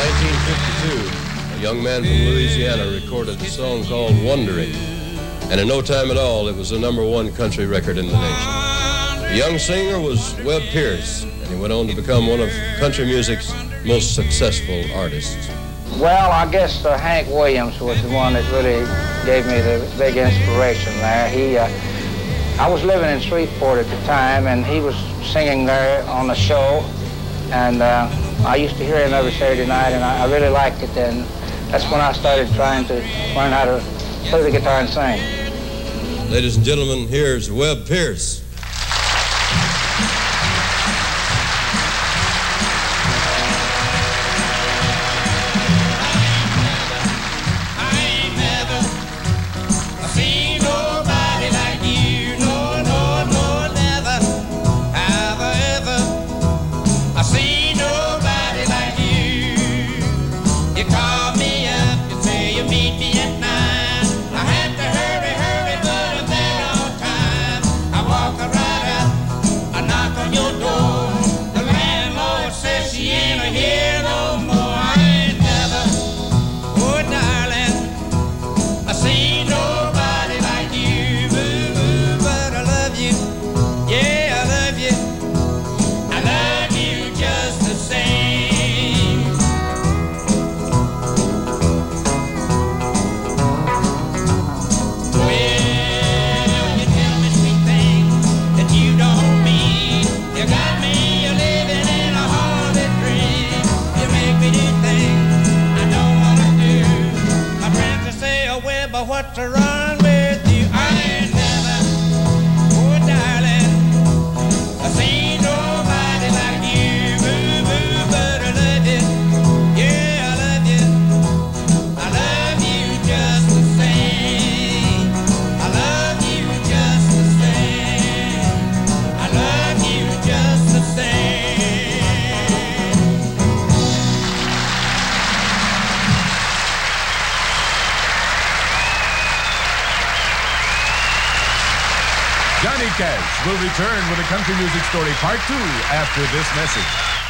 1952, a young man from Louisiana recorded a song called Wondering. And in no time at all, it was the number one country record in the nation. The young singer was Webb Pierce, and he went on to become one of country music's most successful artists. Well, I guess uh, Hank Williams was the one that really gave me the big inspiration there. He, uh, I was living in Shreveport at the time, and he was singing there on the show, and uh, I used to hear him every Saturday night, and I, I really liked it. And that's when I started trying to learn how to play the guitar and sing. Ladies and gentlemen, here's Webb Pierce. she ain't here. doctor. Johnny Cash will return with a country music story part two after this message.